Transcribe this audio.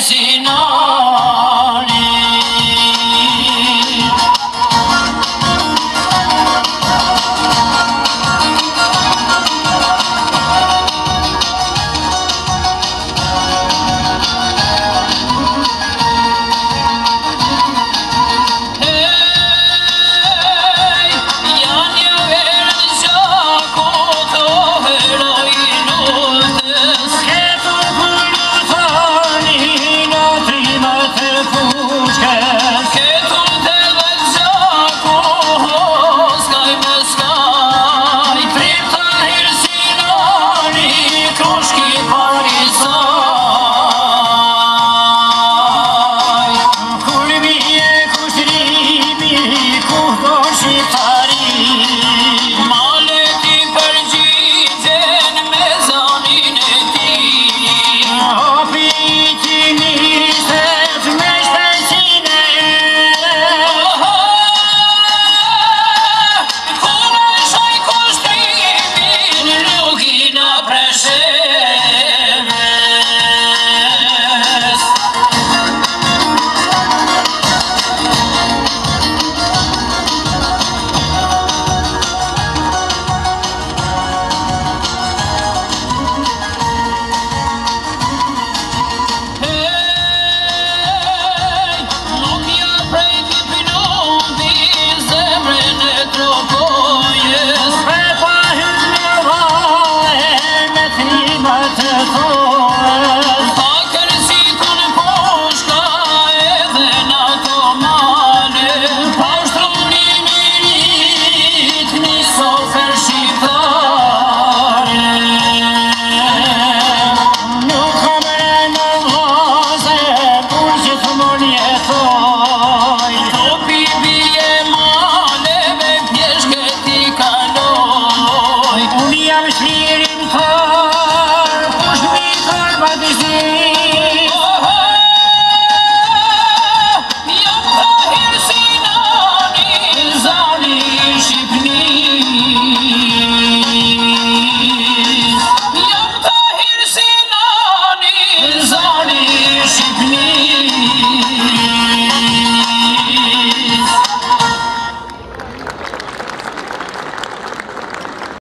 Krishna Shamshi